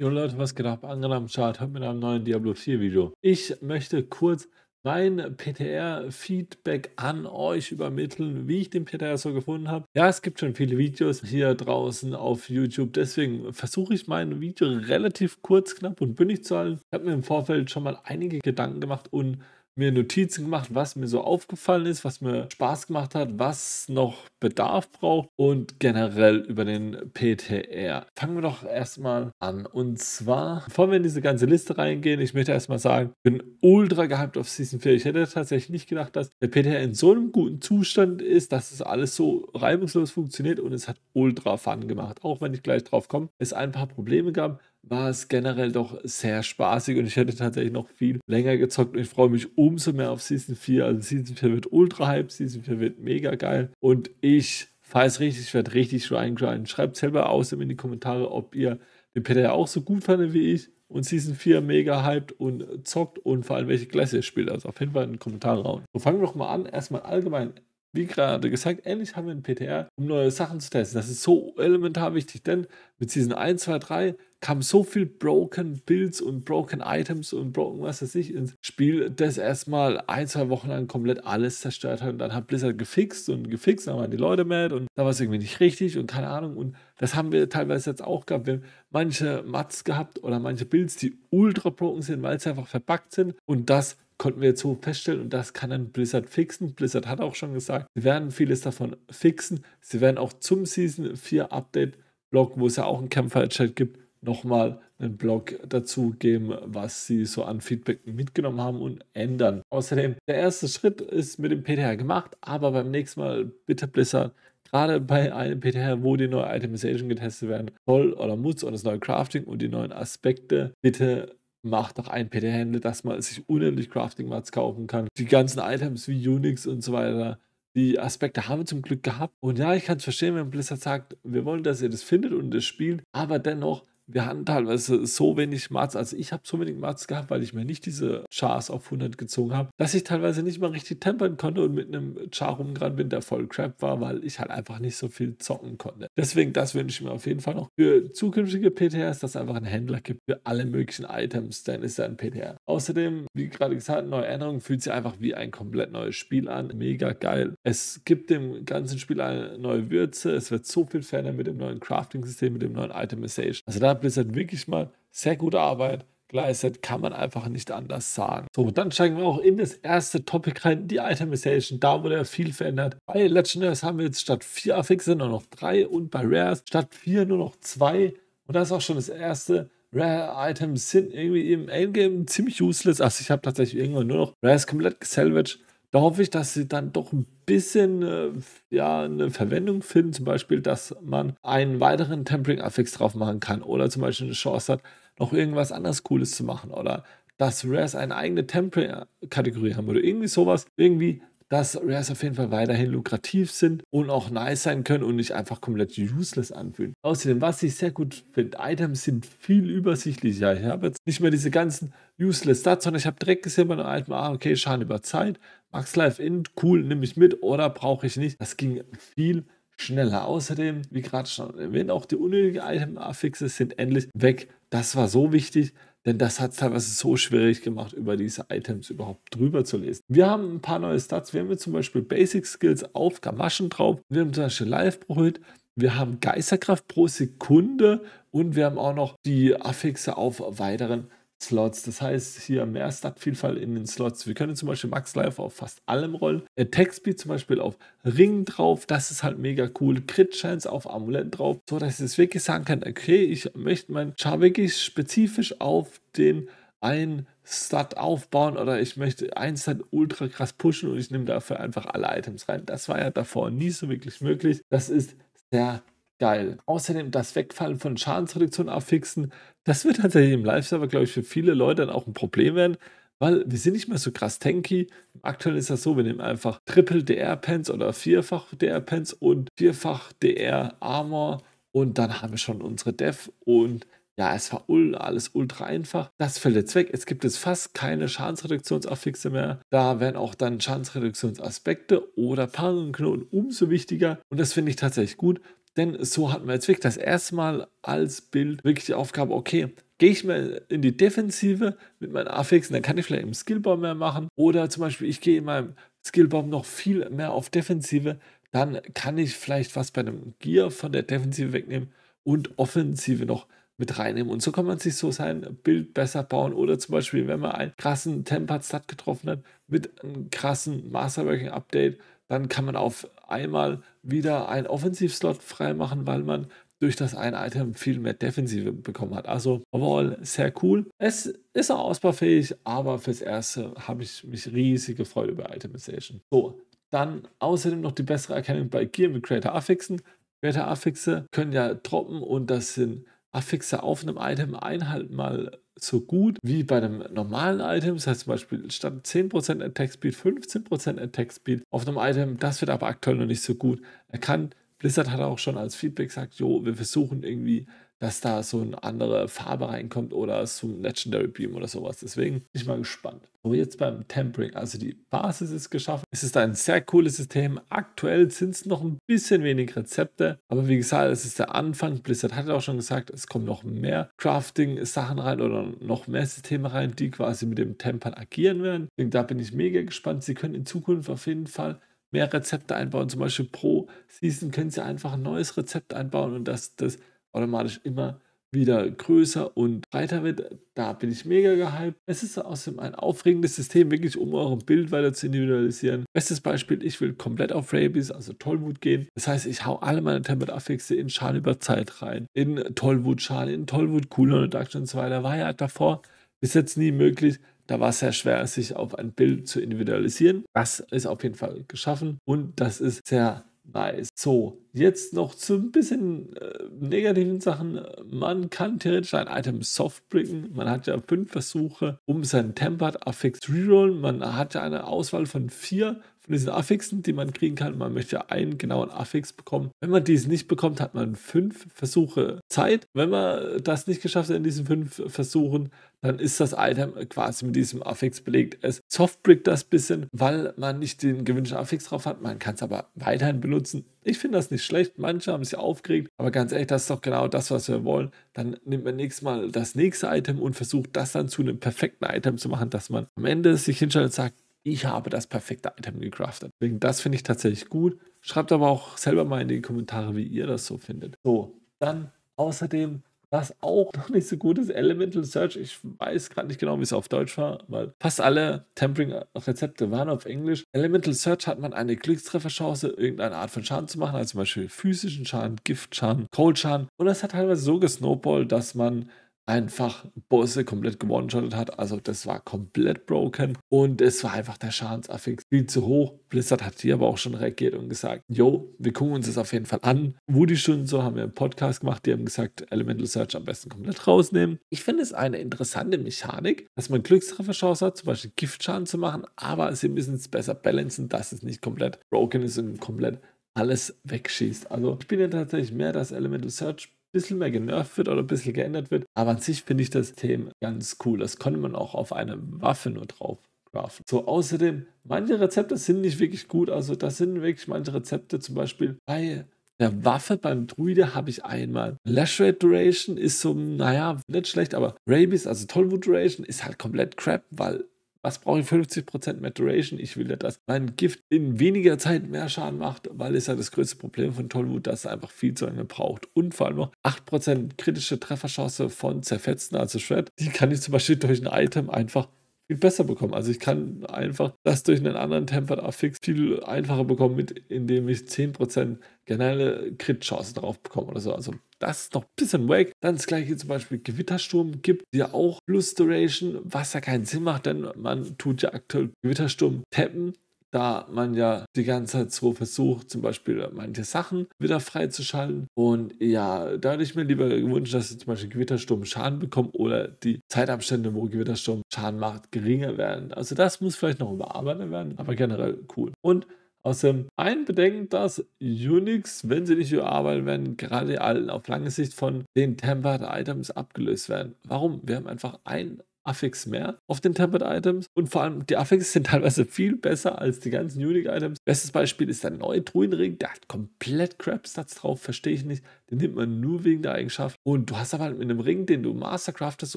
Jo Leute, was geht ab? Angela am Chart, hört mit einem neuen Diablo 4 Video. Ich möchte kurz mein PTR-Feedback an euch übermitteln, wie ich den PTR so gefunden habe. Ja, es gibt schon viele Videos hier draußen auf YouTube, deswegen versuche ich mein Video relativ kurz, knapp und bündig zu halten. Ich habe mir im Vorfeld schon mal einige Gedanken gemacht und mir Notizen gemacht, was mir so aufgefallen ist, was mir Spaß gemacht hat, was noch Bedarf braucht und generell über den PTR. Fangen wir doch erstmal an. Und zwar, bevor wir in diese ganze Liste reingehen, ich möchte erstmal sagen, ich bin ultra gehypt auf Season 4. Ich hätte tatsächlich nicht gedacht, dass der PTR in so einem guten Zustand ist, dass es alles so reibungslos funktioniert und es hat ultra Fun gemacht. Auch wenn ich gleich drauf komme, es ein paar Probleme gab, war es generell doch sehr spaßig und ich hätte tatsächlich noch viel länger gezockt und ich freue mich umso mehr auf Season 4. Also Season 4 wird ultra hype, Season 4 wird mega geil und ich es richtig, ich werde richtig reingrinden. Schreibt selber aus in die Kommentare, ob ihr den ja auch so gut fandet wie ich und Season 4 mega hyped und zockt und vor allem welche Klasse ihr spielt. Also auf jeden Fall in den Kommentaren rauen. So fangen wir doch mal an. Erstmal allgemein wie gerade gesagt, endlich haben wir einen PTR, um neue Sachen zu testen. Das ist so elementar wichtig, denn mit Season 1, 2, 3 kam so viel Broken Builds und Broken Items und Broken was weiß ich ins Spiel, das erstmal ein, zwei Wochen lang komplett alles zerstört hat. Und dann hat Blizzard gefixt und gefixt, dann waren die Leute mad und da war es irgendwie nicht richtig und keine Ahnung. Und das haben wir teilweise jetzt auch gehabt. Wir haben manche Mats gehabt oder manche Builds, die ultra broken sind, weil sie einfach verbuggt sind. Und das konnten wir jetzt so feststellen und das kann dann Blizzard fixen. Blizzard hat auch schon gesagt, sie werden vieles davon fixen. Sie werden auch zum Season 4 Update Blog, wo es ja auch einen Campfire-Chat gibt, nochmal einen Blog dazu geben, was sie so an Feedback mitgenommen haben und ändern. Außerdem, der erste Schritt ist mit dem PTR gemacht, aber beim nächsten Mal bitte Blizzard, gerade bei einem PTR, wo die neue Itemization getestet werden soll oder muss und das neue Crafting und die neuen Aspekte, bitte macht doch ein PT-Händler, dass man sich unendlich Crafting-Mats kaufen kann. Die ganzen Items wie Unix und so weiter. Die Aspekte haben wir zum Glück gehabt. Und ja, ich kann es verstehen, wenn Blizzard sagt, wir wollen, dass ihr das findet und das spielt. Aber dennoch wir hatten teilweise so wenig Mats, also ich habe so wenig Mats gehabt, weil ich mir nicht diese Chars auf 100 gezogen habe, dass ich teilweise nicht mal richtig tempern konnte und mit einem Char rumgerannt bin, der voll crap war, weil ich halt einfach nicht so viel zocken konnte. Deswegen, das wünsche ich mir auf jeden Fall noch für zukünftige PTRs, dass es einfach einen Händler gibt für alle möglichen Items, dann ist er ein PTR. Außerdem, wie gerade gesagt, neue Änderungen fühlt sich einfach wie ein komplett neues Spiel an. Mega geil. Es gibt dem ganzen Spiel eine neue Würze. Es wird so viel ferner mit dem neuen Crafting-System, mit dem neuen Itemization. Also da Blizzard wirklich mal sehr gute Arbeit geleistet, kann man einfach nicht anders sagen. So, dann steigen wir auch in das erste Topic rein, die Itemization. Da wurde viel verändert. Bei Legendaries haben wir jetzt statt vier Affixe nur noch drei und bei Rares statt vier nur noch zwei. Und das ist auch schon das erste. Rare-Items sind irgendwie im Endgame ziemlich useless. Also ich habe tatsächlich irgendwann nur noch Rares komplett gesalvaged. Da hoffe ich, dass sie dann doch ein bisschen äh, ja, eine Verwendung finden. Zum Beispiel, dass man einen weiteren Tempering-Affix drauf machen kann oder zum Beispiel eine Chance hat, noch irgendwas anderes Cooles zu machen oder dass Rares eine eigene Tempering-Kategorie haben oder irgendwie sowas. Irgendwie dass Rares auf jeden Fall weiterhin lukrativ sind und auch nice sein können und nicht einfach komplett useless anfühlen. Außerdem, was ich sehr gut finde, Items sind viel übersichtlicher. Ich habe jetzt nicht mehr diese ganzen useless Stats, sondern ich habe direkt gesehen bei einem Item, ah, okay, Schaden über Zeit, Max Life In, cool, nehme ich mit oder brauche ich nicht. Das ging viel schneller. Außerdem, wie gerade schon erwähnt, auch die unnötigen Item-Affixes sind endlich weg. Das war so wichtig, denn das hat es teilweise so schwierig gemacht, über diese Items überhaupt drüber zu lesen. Wir haben ein paar neue Stats. Wir haben jetzt zum Beispiel Basic Skills auf Gamaschen drauf. Wir haben zum Beispiel Live-Brot. Wir haben Geisterkraft pro Sekunde und wir haben auch noch die Affixe auf weiteren Slots. Das heißt, hier mehr Statvielfalt in den Slots. Wir können zum Beispiel Max Life auf fast allem rollen. Attack Speed zum Beispiel auf Ring drauf. Das ist halt mega cool. Crit Chance auf Amulett drauf. So, dass ich jetzt wirklich sagen kann, okay, ich möchte mein Char wirklich spezifisch auf den einen Stat aufbauen oder ich möchte ein Stat ultra krass pushen und ich nehme dafür einfach alle Items rein. Das war ja davor nie so wirklich möglich. Das ist sehr geil. Außerdem das Wegfallen von Schadensreduktion affixen, das wird tatsächlich im Live-Server, glaube ich, für viele Leute dann auch ein Problem werden, weil wir sind nicht mehr so krass tanky. Aktuell ist das so, wir nehmen einfach Triple DR-Pens oder Vierfach DR-Pens und Vierfach DR-Armor und dann haben wir schon unsere Dev und ja, es war alles ultra einfach. Das fällt jetzt weg. Es gibt jetzt fast keine Schadensreduktionsaffixe mehr. Da werden auch dann Schadensreduktionsaspekte oder Paranknoten umso wichtiger. Und das finde ich tatsächlich gut. Denn so hatten wir jetzt wirklich das erste Mal als Bild wirklich die Aufgabe, okay, gehe ich mal in die Defensive mit meinen Affixen, dann kann ich vielleicht im Skillbaum mehr machen. Oder zum Beispiel, ich gehe in meinem Skillbaum noch viel mehr auf Defensive, dann kann ich vielleicht was bei einem Gear von der Defensive wegnehmen und Offensive noch mit reinnehmen. Und so kann man sich so sein Bild besser bauen. Oder zum Beispiel, wenn man einen krassen Tempered Stat getroffen hat mit einem krassen Masterworking Update, dann kann man auf einmal wieder einen Offensivslot freimachen, weil man durch das ein Item viel mehr Defensive bekommen hat. Also overall sehr cool. Es ist auch ausbaufähig, aber fürs Erste habe ich mich riesig gefreut über Itemization. So, dann außerdem noch die bessere Erkennung bei Gear mit Creator Affixe. Creator Affixe können ja droppen und das sind Affixe auf einem Item einhalten mal so gut wie bei einem normalen Item. Das heißt zum Beispiel statt 10% Attack Speed 15% Attack Speed auf einem Item. Das wird aber aktuell noch nicht so gut erkannt. Blizzard hat auch schon als Feedback gesagt, jo, wir versuchen irgendwie dass da so eine andere Farbe reinkommt oder so ein Legendary Beam oder sowas. Deswegen bin ich mal gespannt. So, jetzt beim Tempering, also die Basis ist geschaffen. Es ist ein sehr cooles System. Aktuell sind es noch ein bisschen wenig Rezepte, aber wie gesagt, es ist der Anfang. Blizzard hat auch schon gesagt, es kommen noch mehr Crafting-Sachen rein oder noch mehr Systeme rein, die quasi mit dem Tempern agieren werden. Deswegen, da bin ich mega gespannt. Sie können in Zukunft auf jeden Fall mehr Rezepte einbauen. Zum Beispiel pro Season können Sie einfach ein neues Rezept einbauen und das, das automatisch immer wieder größer und breiter wird. Da bin ich mega gehypt. Es ist außerdem ein aufregendes System, wirklich um euren Bild weiter zu individualisieren. Bestes Beispiel, ich will komplett auf Rabies, also Tollwut gehen. Das heißt, ich hau alle meine Template-Affixe in Schal über Zeit rein. In Tollwut-Schal, in Tollwut, Cooldown Reduction und so weiter. War ja davor bis jetzt nie möglich. Da war es sehr schwer, sich auf ein Bild zu individualisieren. Das ist auf jeden Fall geschaffen und das ist sehr Nice. So, jetzt noch zu ein bisschen äh, negativen Sachen. Man kann theoretisch ein Item soft bringen. Man hat ja fünf Versuche, um seinen Tempered Affix zu rerollen. Man hat ja eine Auswahl von vier von diesen Affixen, die man kriegen kann. Man möchte einen genauen Affix bekommen. Wenn man dies nicht bekommt, hat man fünf Versuche Zeit. Wenn man das nicht geschafft hat in diesen fünf Versuchen, dann ist das Item quasi mit diesem Affix belegt. Es softbrickt das bisschen, weil man nicht den gewünschten Affix drauf hat. Man kann es aber weiterhin benutzen. Ich finde das nicht schlecht. Manche haben sich aufgeregt, aber ganz ehrlich, das ist doch genau das, was wir wollen. Dann nimmt man nächstes Mal das nächste Item und versucht das dann zu einem perfekten Item zu machen, dass man am Ende sich hinstellt und sagt, ich habe das perfekte Item gecraftet. Deswegen, das finde ich tatsächlich gut. Schreibt aber auch selber mal in die Kommentare, wie ihr das so findet. So, dann außerdem, was auch noch nicht so gut ist, Elemental Search. Ich weiß gerade nicht genau, wie es auf Deutsch war, weil fast alle Tempering-Rezepte waren auf Englisch. Elemental Search hat man eine Glückstrefferchance, irgendeine Art von Schaden zu machen, also zum Beispiel physischen Schaden, Giftschaden, Cold-Schaden. Und das hat teilweise so gesnowballt, dass man einfach Bosse komplett gewonnen hat. Also das war komplett broken und es war einfach der Schadensaffix viel zu hoch. Blizzard hat hier aber auch schon reagiert und gesagt, jo, wir gucken uns das auf jeden Fall an. Woody schon so haben wir einen Podcast gemacht, die haben gesagt, Elemental Search am besten komplett rausnehmen. Ich finde es eine interessante Mechanik, dass man Glückstrefferchance hat, zum Beispiel Giftschaden zu machen, aber sie müssen es besser balancen, dass es nicht komplett broken ist und komplett alles wegschießt. Also ich bin ja tatsächlich mehr das Elemental Search bisschen mehr genervt wird oder ein bisschen geändert wird. Aber an sich finde ich das Thema ganz cool. Das konnte man auch auf eine Waffe nur drauf craften. So, außerdem, manche Rezepte sind nicht wirklich gut. Also, das sind wirklich manche Rezepte, zum Beispiel bei der Waffe beim Druide habe ich einmal. Lash Rate Duration ist so, naja, nicht schlecht, aber Rabies, also Tollwood Duration, ist halt komplett crap, weil was brauche ich 50% mehr Duration? Ich will ja, dass mein Gift in weniger Zeit mehr Schaden macht, weil es ja das größte Problem von Tollwut, dass es einfach viel zu lange braucht. Und vor allem noch 8% kritische Trefferchance von Zerfetzen, also Shred. Die kann ich zum Beispiel durch ein Item einfach viel besser bekommen. Also ich kann einfach das durch einen anderen Tempered Affix viel einfacher bekommen, mit, indem ich 10% generelle Crit-Chance drauf bekomme oder so. Also das ist noch ein bisschen wack. Dann das gleiche zum Beispiel Gewittersturm gibt ja auch Plus Duration, was ja keinen Sinn macht, denn man tut ja aktuell Gewittersturm tappen da man ja die ganze Zeit so versucht, zum Beispiel manche Sachen wieder freizuschalten. Und ja, da hätte ich mir lieber gewünscht, dass ich zum Beispiel Gewittersturm Schaden bekomme oder die Zeitabstände, wo Gewittersturm Schaden macht, geringer werden. Also das muss vielleicht noch überarbeitet werden, aber generell cool. Und Außerdem ein Bedenken, dass Unix, wenn sie nicht überarbeitet werden, gerade auf lange Sicht von den Tempered Items abgelöst werden. Warum? Wir haben einfach ein Affix mehr auf den Tempered-Items und vor allem die Affix sind teilweise viel besser als die ganzen Unique-Items. Bestes Beispiel ist der neue Druidenring, der hat komplett Crap-Stats drauf, verstehe ich nicht. Den nimmt man nur wegen der Eigenschaft. Und du hast aber halt mit einem Ring, den du Mastercraftest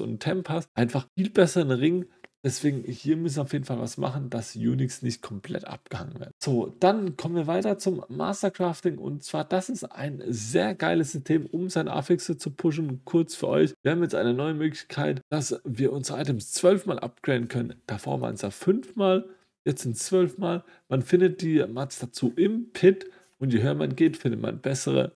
und Temp hast, einfach viel besser einen Ring, Deswegen, hier müssen wir auf jeden Fall was machen, dass Unix nicht komplett abgehangen wird. So, dann kommen wir weiter zum Mastercrafting und zwar, das ist ein sehr geiles System, um seine Affixe zu pushen. Kurz für euch, wir haben jetzt eine neue Möglichkeit, dass wir unsere Items zwölfmal upgraden können. Davor waren es ja fünfmal, jetzt sind es zwölfmal. Man findet die Mats dazu im Pit und je höher man geht, findet man bessere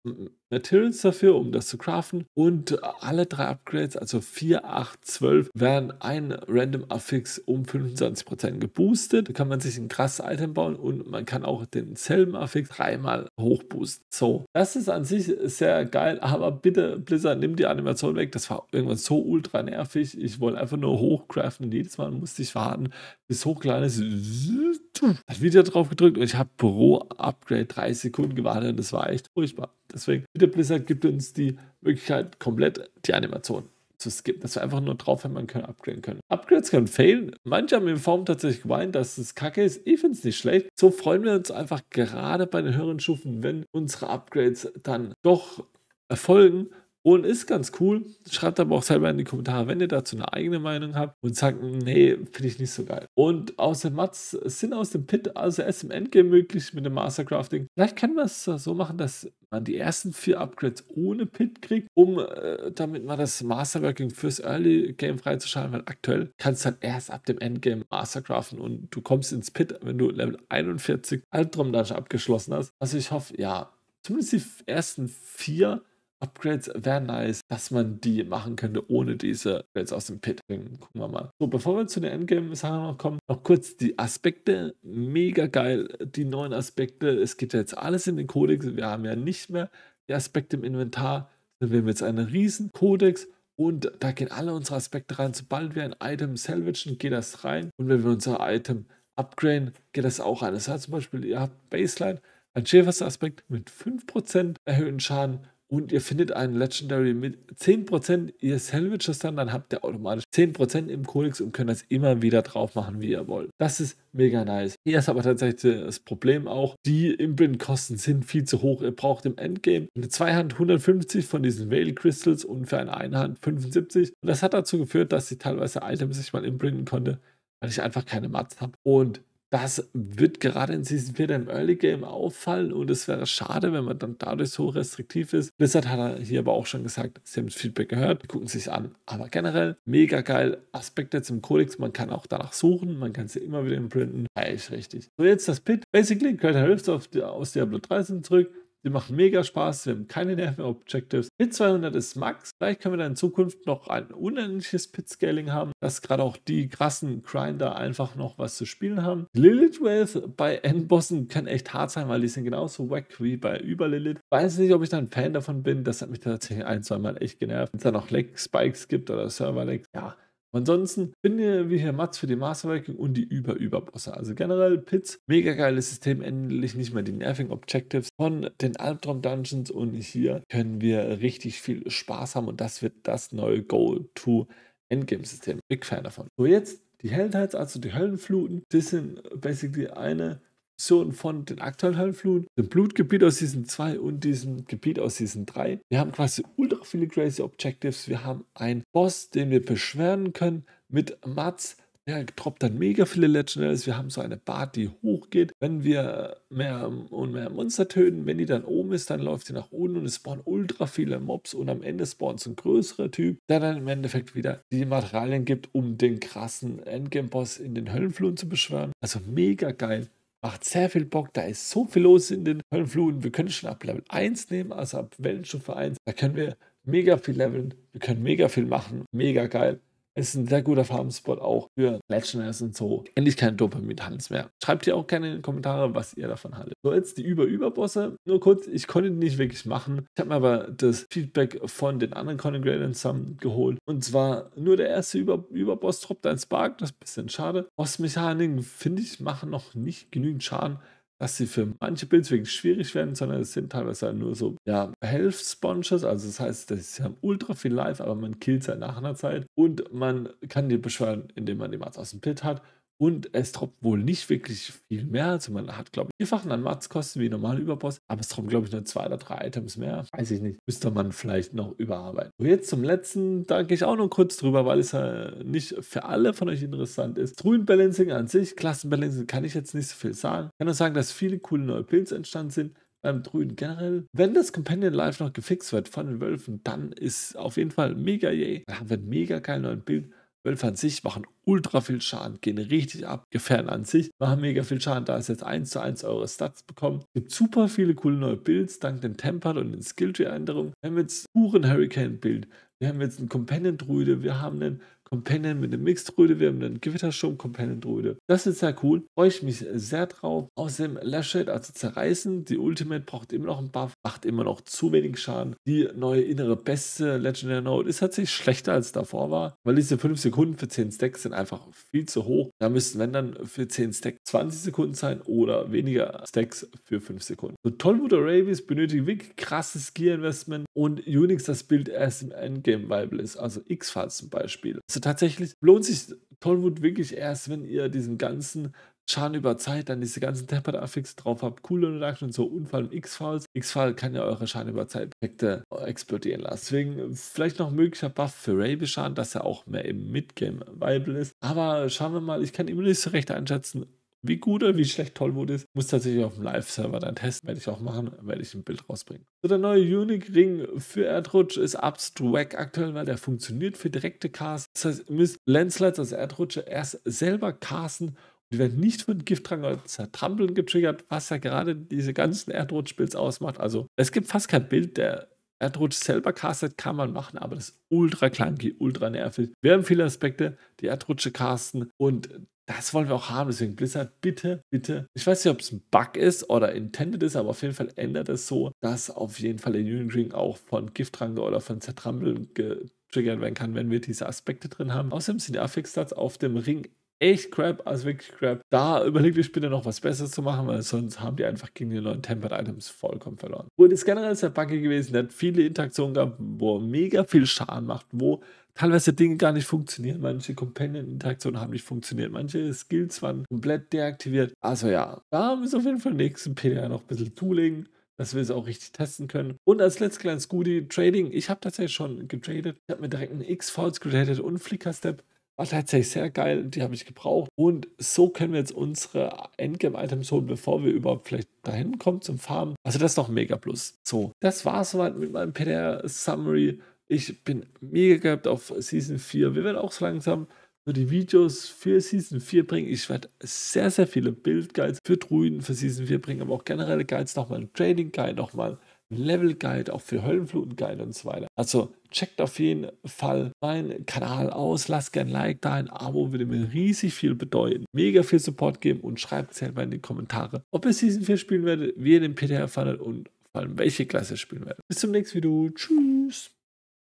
Materials dafür, um das zu craften. Und alle drei Upgrades, also 4, 8, 12, werden ein Random Affix um 25% geboostet. Da kann man sich ein krasses Item bauen und man kann auch denselben Affix dreimal hochboosten. So, das ist an sich sehr geil, aber bitte Blizzard, nimm die Animation weg. Das war irgendwann so ultra nervig. Ich wollte einfach nur hochcraften jedes Mal musste ich warten, bis hochgeladen ist. Hat wieder drauf gedrückt und ich habe pro Upgrade drei Sekunden gewartet. Das war echt furchtbar. Deswegen, bitte Blizzard gibt uns die Möglichkeit, komplett die Animation zu skippen, dass wir einfach nur drauf man können upgraden können. Upgrades können failen. Manche haben in Form tatsächlich gemeint, dass es kacke ist. Ich finde es nicht schlecht. So freuen wir uns einfach gerade bei den höheren Stufen, wenn unsere Upgrades dann doch erfolgen und ist ganz cool. Schreibt aber auch selber in die Kommentare, wenn ihr dazu eine eigene Meinung habt und sagt, nee, finde ich nicht so geil. Und außer Mats sind aus dem Pit, also erst im Endgame möglich mit dem Mastercrafting. Vielleicht können wir es so machen, dass man die ersten vier Upgrades ohne Pit kriegt, um äh, damit man das Masterworking fürs Early Game freizuschalten, weil aktuell kannst du dann erst ab dem Endgame Mastercraften und du kommst ins Pit, wenn du Level 41 Albtraum Dungeon abgeschlossen hast. Also ich hoffe, ja, zumindest die ersten vier Upgrades wären nice, dass man die machen könnte ohne diese Upgrades aus dem Pit. Dann gucken wir mal. So, bevor wir zu den Endgame-Sachen noch kommen, noch kurz die Aspekte. Mega geil, die neuen Aspekte. Es geht ja jetzt alles in den Codex. Wir haben ja nicht mehr die Aspekte im Inventar. Wir haben jetzt einen riesen Codex und da gehen alle unsere Aspekte rein. Sobald wir ein Item salvagen, geht das rein. Und wenn wir unser Item upgraden, geht das auch rein. Das heißt zum Beispiel, ihr habt Baseline, ein Schäfers-Aspekt mit 5% erhöhten Schaden und ihr findet einen Legendary mit 10%, ihr salvage es dann, dann habt ihr automatisch 10% im Codex und könnt das immer wieder drauf machen, wie ihr wollt. Das ist mega nice. Hier ist aber tatsächlich das Problem auch, die Imprint-Kosten sind viel zu hoch. Ihr braucht im Endgame eine Zweihand 150 von diesen Veil Crystals und für eine Einhand 75. Und das hat dazu geführt, dass ich teilweise Items nicht mal imprinten konnte, weil ich einfach keine Mats habe. Und das wird gerade in Season 4 im Early Game auffallen und es wäre schade, wenn man dann dadurch so restriktiv ist. Blizzard hat er hier aber auch schon gesagt, sie haben das Feedback gehört, die gucken sich an. Aber generell mega geil. Aspekte zum Codex, man kann auch danach suchen, man kann sie immer wieder imprinten. Eigentlich richtig. So, jetzt das Pit. Basically, Creator Hilfs aus Diablo 13 zurück. Die machen mega Spaß, wir haben keine Nerven-Objectives. Pit 200 ist Max. Vielleicht können wir dann in Zukunft noch ein unendliches Pit-Scaling haben, dass gerade auch die krassen Grinder einfach noch was zu spielen haben. Lilith Wave bei Endbossen kann echt hart sein, weil die sind genauso wack wie bei Über Lilith. Weiß nicht, ob ich da ein Fan davon bin. Das hat mich tatsächlich ein, zwei Mal echt genervt. Wenn es da noch Leg-Spikes gibt oder Server-Legs, ja, Ansonsten bin wir hier Mats für die Masterworking und die Über-Überbosse. Also generell Pits, mega geiles System, endlich nicht mehr die Nerving Objectives von den Albtraum Dungeons und hier können wir richtig viel Spaß haben und das wird das neue Go-To Endgame-System. Big Fan davon. So, jetzt die Helltides, also die Höllenfluten, das sind basically eine Sektion von den aktuellen Höllenfluten, dem Blutgebiet aus Season 2 und diesem Gebiet aus Season 3. Wir haben quasi ultra viele crazy Objectives. Wir haben einen Boss, den wir beschweren können mit Mats. Der droppt dann mega viele Legendaries. Wir haben so eine Bar, die hochgeht. Wenn wir mehr und mehr Monster töten, wenn die dann oben ist, dann läuft sie nach unten und es spawnen ultra viele Mobs und am Ende spawnt so ein größerer Typ, der dann im Endeffekt wieder die Materialien gibt, um den krassen Endgame-Boss in den Höllenfluten zu beschwören. Also mega geil. Macht sehr viel Bock. Da ist so viel los in den Höllenfluten. Wir können schon ab Level 1 nehmen, also ab Wellenstufe 1. Da können wir mega viel leveln. Wir können mega viel machen. Mega geil. Es ist ein sehr guter Farmspot auch für Legenders und so. Endlich kein Dopamin-Tanz mehr. Schreibt hier auch gerne in die Kommentare, was ihr davon haltet. So, jetzt die Über-Über-Bosse. Nur kurz, ich konnte die nicht wirklich machen. Ich habe mir aber das Feedback von den anderen Conan Gradient zusammen geholt. Und zwar nur der erste Über Überboss droppt ein Spark. Das ist ein bisschen schade. Boss-Mechaniken, finde ich, machen noch nicht genügend Schaden dass sie für manche Builds wirklich schwierig werden, sondern es sind teilweise halt nur so, ja, Health Sponges, also das heißt, sie haben ultra viel Life, aber man killt sie nach einer Zeit und man kann die beschwören, indem man die Mats aus dem Pit hat und es droppt wohl nicht wirklich viel mehr. Also man hat, glaube ich, vierfachen an Mats-Kosten wie normale Überboss, aber es droppt, glaube ich, nur zwei oder drei Items mehr. Weiß ich nicht. Müsste man vielleicht noch überarbeiten. Und jetzt zum letzten, da gehe ich auch noch kurz drüber, weil es ja nicht für alle von euch interessant ist. Druiden-Balancing an sich, Klassenbalancing kann ich jetzt nicht so viel sagen. Ich kann nur sagen, dass viele coole neue Builds entstanden sind beim Druiden generell. Wenn das Companion Life noch gefixt wird von den Wölfen, dann ist auf jeden Fall mega yay. Da haben wir ein mega geiles neues Bild. Wölfe an sich machen ultra viel Schaden, gehen richtig ab. Gefährden an sich machen mega viel Schaden, da ist jetzt 1 zu 1 eure Stats bekommen. Es gibt super viele coole neue Builds, dank den Tempered und den Skilltree-Änderungen. Wir haben jetzt puren Hurricane-Bild, wir haben jetzt einen Companion-Druide, wir haben einen Companion mit einem Mixed-Druide, wir haben einen Gewittersturm-Companion-Druide. Das ist sehr cool, freue ich mich sehr drauf. Außerdem Lashhead, also Zerreißen, die Ultimate braucht immer noch einen Buff, macht immer noch zu wenig Schaden. Die neue innere beste Legendary Note ist tatsächlich schlechter als davor war, weil diese 5 Sekunden für 10 Stacks sind einfach viel zu hoch. Da müssten, wenn dann für 10 Stacks 20 Sekunden sein oder weniger Stacks für 5 Sekunden. So Tollwood Arabies benötigt wirklich krasses Gear-Investment und Unix das Bild erst im Endgame viable ist, also X-Files zum Beispiel. Also tatsächlich lohnt sich Tollwood wirklich erst, wenn ihr diesen ganzen Schaden über Zeit, dann diese ganzen Tempered Affix drauf habt, coole Reduction und so Unfall und X-Files. X-File kann ja eure Schaden über Zeit Effekte explodieren lassen. Deswegen vielleicht noch ein möglicher Buff für Raby Schaden, dass er auch mehr im Midgame viable ist. Aber schauen wir mal, ich kann immer nicht so recht einschätzen, wie gut oder wie schlecht Tollwood ist, muss tatsächlich auf dem Live-Server dann testen. Werde ich auch machen, werde ich ein Bild rausbringen. So, der neue Unique-Ring für Erdrutsch ist absolut wack aktuell, weil der funktioniert für direkte Casts. Das heißt, ihr müsst Landslides, also Erdrutsche, erst selber casten die werden nicht von Giftdrang oder Zertrampeln getriggert, was ja gerade diese ganzen Erdrutsch-Builds ausmacht. Also es gibt fast kein Bild, der Erdrutsch selber castet, kann man machen, aber das ist ultra clunky, ultra nervig. Wir haben viele Aspekte, die Erdrutsche casten und das wollen wir auch haben. Deswegen Blizzard, bitte, bitte. Ich weiß nicht, ob es ein Bug ist oder intended ist, aber auf jeden Fall ändert es so, dass auf jeden Fall der Union Ring auch von Giftrange oder von Zertrampeln getriggert werden kann, wenn wir diese Aspekte drin haben. Außerdem sind die Affix-Stats auf dem Ring echt crap, also wirklich crap. Da überlegt euch bitte noch was Besseres zu machen, weil sonst haben die einfach gegen die neuen Tempered Items vollkommen verloren. Und ist generell sehr buggy gewesen, der hat viele Interaktionen gehabt, wo mega viel Schaden macht, wo teilweise Dinge gar nicht funktionieren. Manche Companion-Interaktionen haben nicht funktioniert. Manche Skills waren komplett deaktiviert. Also ja, da müssen wir auf jeden Fall im nächsten PDA noch ein bisschen zulegen dass wir es auch richtig testen können. Und als letztes kleines Goodie, Trading. Ich habe tatsächlich schon getradet. Ich habe mir direkt einen X-Falls getradet und Flicker-Step. War tatsächlich sehr geil, die habe ich gebraucht. Und so können wir jetzt unsere Endgame-Items holen, bevor wir überhaupt vielleicht dahin kommen zum Farmen. Also das ist noch ein Mega Plus. So, das war es soweit mit meinem PDR-Summary. Ich bin mega gehabt auf Season 4. Wir werden auch so langsam so die Videos für Season 4 bringen. Ich werde sehr, sehr viele Build-Guides für Druiden für Season 4 bringen, aber auch generelle Guides, nochmal ein Trading-Guide, nochmal ein Level-Guide, auch für Höllenfluten-Guide und so weiter. Also checkt auf jeden Fall meinen Kanal aus, lasst gerne ein Like da, ein Abo würde mir riesig viel bedeuten. Mega viel Support geben und schreibt selber in die Kommentare, ob ihr Season 4 spielen werdet, wie ihr den PTR fandet und vor allem welche Klasse spielen werdet. Bis zum nächsten Video. Tschüss.